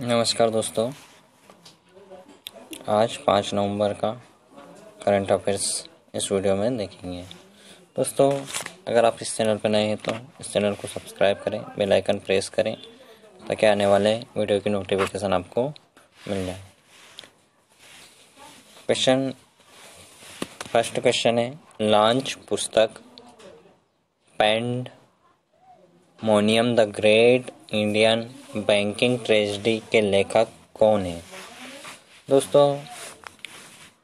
नमस्कार दोस्तों। आज पाँच नवंबर का करंट अफेयर्स इस वीडियो में देखेंगे। दोस्तों, अगर आप इस चैनल पर नए हैं तो इस चैनल को सब्सक्राइब करें बेल आइकन प्रेस करें, ताकि आने वाले वीडियो की नोटिफिकेशन आपको मिल जाए। क्वेश्चन फ़र्स्ट क्वेश्चन है लॉन्च पुस्तक pandemonium the great Indian banking tragedy के लेखक कौन है? दोस्तों,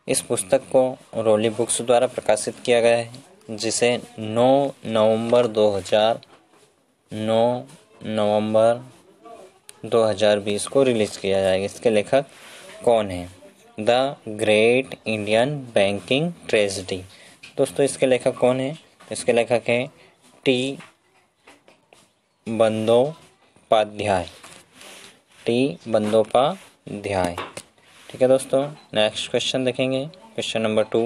इस पुस्तक को रोली बुक्स द्वारा प्रकाशित किया गया है, जिसे 9 नवंबर 2000 9 नवंबर 2020 को रिलीज़ किया जाएगा। इसके लेखक कौन है? The great Indian banking tragedy. दोस्तों, इसके लेखक कौन है? इसके लेखक हैं टी बंदोपाध्याय। टी बंदोपाध्याय। ठीक है दोस्तों नेक्स्ट क्वेश्चन देखेंगे। Question number two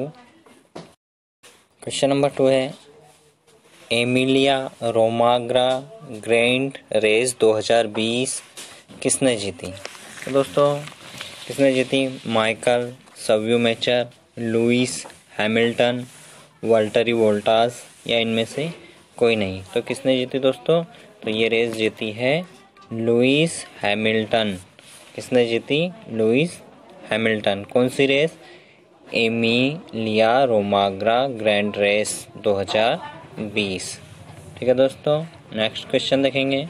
question number two है एमिलिया रोमाग्रा ग्रैंड रेस 2020 किसने जीती? तो दोस्तों, किसने जीती? Michael Schumacher Lewis Hamilton Valtteri Bottas या इनमें से कोई नहीं। तो किसने जीती दोस्तों? तो ये रेस जीती है लुइस हैमिल्टन। किसने जीती? Lewis Hamilton. कौन सी race? Emilia Romagna grand race 2020 ठीक है दोस्तों नेक्स्ट क्वेश्चन देखेंगे।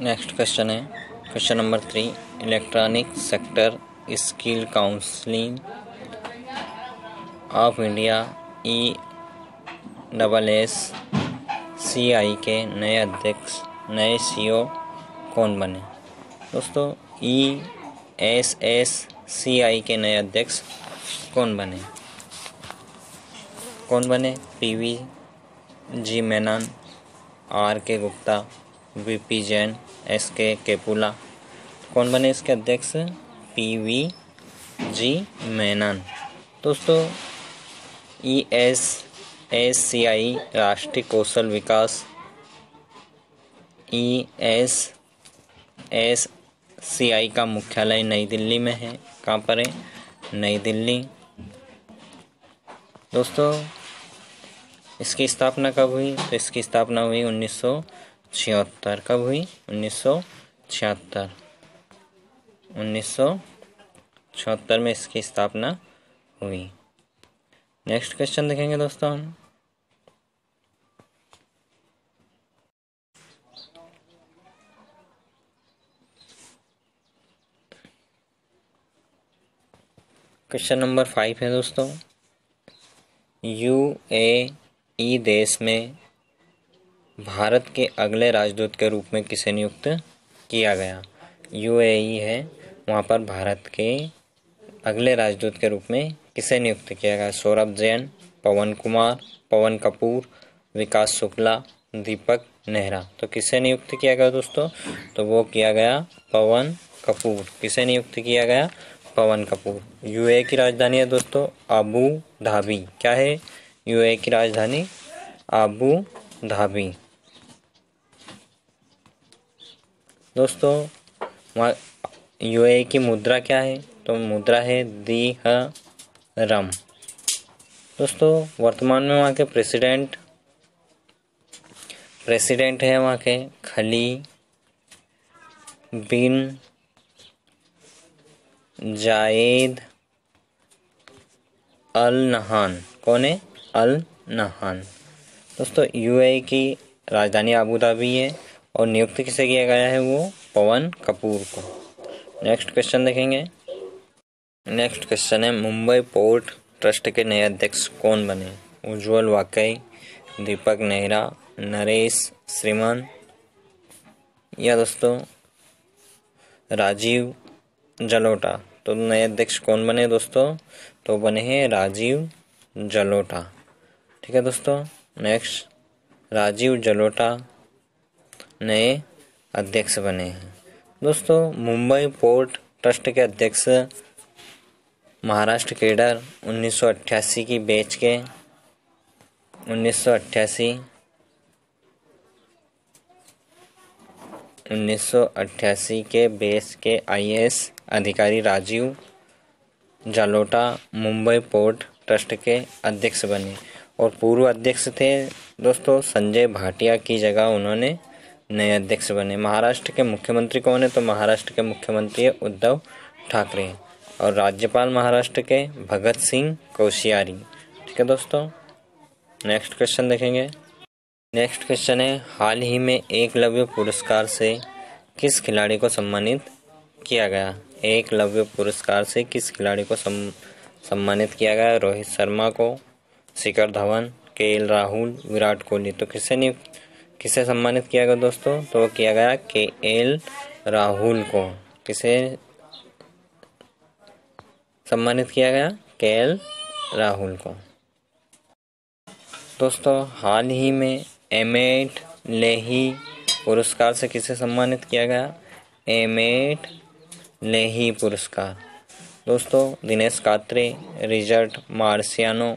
नेक्स्ट क्वेश्चन है। Question number three electronic sector skill counselling of India E double S C I के नए अध्यक्ष, नए सीईओ कौन बने? दोस्तों E S S C I के नए अध्यक्ष कौन बने? कौन बने? P V G Menon, R K Gupta V P Jain S K Kepula. कौन बने इसके अध्यक्ष? P V G Menon. दोस्तों E S S C I राष्ट्रीय कौशल विकास ई एस एस सी आई का मुख्यालय नई दिल्ली में है। कहाँ पर है? नई दिल्ली। दोस्तों, इसकी स्थापना कब हुई? तो इसकी स्थापना हुई उन्नीस छिहत्तर। कब हुई? उन्नीस सौ छिहत्तर। उन्नीस सौ छिहत्तर में इसकी स्थापना हुई। नेक्स्ट क्वेश्चन देखेंगे दोस्तों क्वेश्चन नंबर फाइव है दोस्तों। यू ए ई देश में भारत के अगले राजदूत के रूप में किसे नियुक्त किया गया? यू ए है, वहाँ पर भारत के अगले राजदूत के रूप में किसे नियुक्त किया गया? सौरभ जैन, पवन कुमार, पवन कपूर, विकास शुक्ला, दीपक नेहरा। तो किसे नियुक्त किया गया दोस्तों? तो वो किया गया पवन कपूर। किसे नियुक्त किया गया? पवन कपूर। यूए की राजधानी है दोस्तों अबू धाबी। क्या है यूए की राजधानी? अबू धाबी। दोस्तों, वहाँ यूए की मुद्रा क्या है? तो मुद्रा है दी रम। दोस्तों, वर्तमान में वहाँ के प्रेसिडेंट प्रेसिडेंट है वहाँ के खली बिन जायद अल नहान। कौन है? अल नहान। दोस्तों, यूएई की राजधानी अबू धाबी है और नियुक्त किसे किया गया है वो? पवन कपूर को। नेक्स्ट क्वेश्चन देखेंगे। नेक्स्ट क्वेश्चन है, मुंबई पोर्ट ट्रस्ट के नए अध्यक्ष कौन बने? उज्जवल वाकई, दीपक नेहरा, नरेश श्रीमान, या दोस्तों, राजीव जलोटा? तो नए अध्यक्ष कौन बने दोस्तों? तो बने हैं राजीव जलोटा। ठीक है दोस्तों नेक्स्ट राजीव जलोटा नए अध्यक्ष बने हैं। दोस्तों, मुंबई पोर्ट ट्रस्ट के अध्यक्ष महाराष्ट्र केडर 1988 की बेच के 1988 1988 के बेस के आईएएस अधिकारी राजीव जालोटा मुंबई पोर्ट ट्रस्ट के अध्यक्ष बने और पूर्व अध्यक्ष थे। दोस्तों, संजय भाटिया की जगह उन्होंने नए अध्यक्ष बने। महाराष्ट्र के मुख्यमंत्री कौन है? तो महाराष्ट्र के मुख्यमंत्री उद्धव ठाकरे। और राज्यपाल महाराष्ट्र के भगत सिंह कोशियारी। ठीक है दोस्तों नेक्स्ट क्वेश्चन देखेंगे। नेक्स्ट क्वेश्चन है हाल ही में एकलव्य पुरस्कार से किस खिलाड़ी को सम्मानित किया गया? एकलव्य पुरस्कार से किस खिलाड़ी को सम, सम्मानित किया गया? रोहित शर्मा को शिखर धवन के एल राहुल विराट कोहली। तो किसे नहीं किसे सम्मानित किया गया दोस्तों? तो किया गया के एल राहुल को। किसे सम्मानित किया गया के एल राहुल को। दोस्तों, हाल ही में एमेट लेही पुरस्कार से किसे सम्मानित किया गया? एमेट लेही पुरस्कार। दोस्तों, Dinesh Katre, Richard Marciano,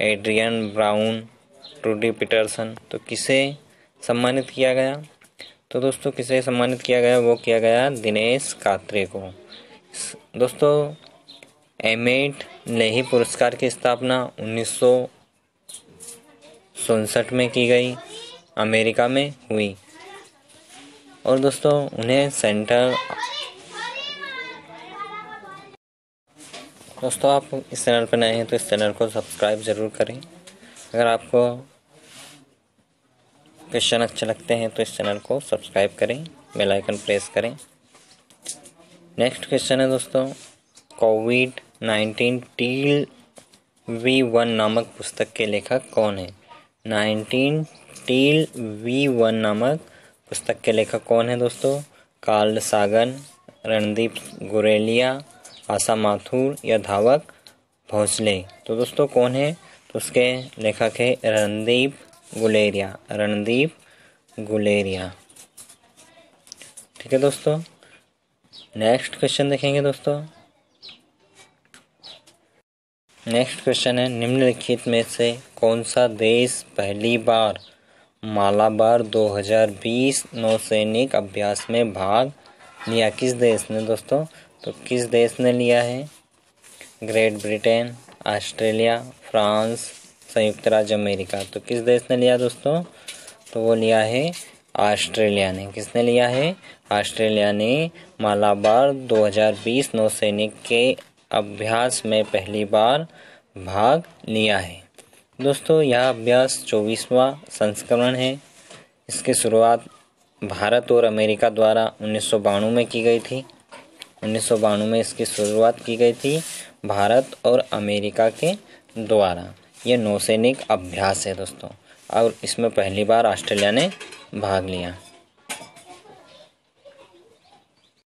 Adrian Brown Trudy Peterson तो किसे सम्मानित किया गया? तो दोस्तों, किसे सम्मानित किया गया? वो किया गया दिनेश कात्रे को। दोस्तों एमेट लेही पुरस्कार की स्थापना उन्नीस सड़सठ में की गई, अमेरिका में हुई। और दोस्तों, उन्हें सेंटर दोस्तों, आप इस चैनल पर नए हैं तो इस चैनल को सब्सक्राइब ज़रूर करें। अगर आपको क्वेश्चन अच्छे लगते हैं तो इस चैनल को सब्सक्राइब करें, बेल आइकन प्रेस करें। नेक्स्ट क्वेश्चन है दोस्तों, Covid nineteen till we win नामक पुस्तक के लेखक कौन है? नाइनटीन टील वी वन नामक पुस्तक के लेखक कौन है दोस्तों? कार्ल सागन, रणदीप गुरेलिया, आशा माथुर या धावक भोसले। तो दोस्तों कौन है? तो उसके लेखक है रणदीप गुलेरिया। रणदीप गुलेरिया। ठीक है दोस्तों, नेक्स्ट क्वेश्चन देखेंगे दोस्तों। नेक्स्ट क्वेश्चन है, निम्नलिखित में से कौन सा देश पहली बार मालाबार 2020 नौसैनिक अभ्यास में भाग लिया? किस देश ने दोस्तों? तो किस देश ने लिया है? ग्रेट ब्रिटेन, ऑस्ट्रेलिया, फ्रांस, संयुक्त राज्य अमेरिका। तो किस देश ने लिया दोस्तों? तो वो लिया है ऑस्ट्रेलिया ने। किसने लिया है? ऑस्ट्रेलिया ने मालाबार 2020 नौसैनिक के अभ्यास में पहली बार भाग लिया है। दोस्तों, यह अभ्यास चौबीसवा संस्करण है। इसकी शुरुआत भारत और अमेरिका द्वारा उन्नीस सौ बानवे में की गई थी। उन्नीस में इसकी शुरुआत की गई थी भारत और अमेरिका के द्वारा। ये नौसैनिक अभ्यास है, दोस्तों, और इसमें पहली बार ऑस्ट्रेलिया ने भाग लिया।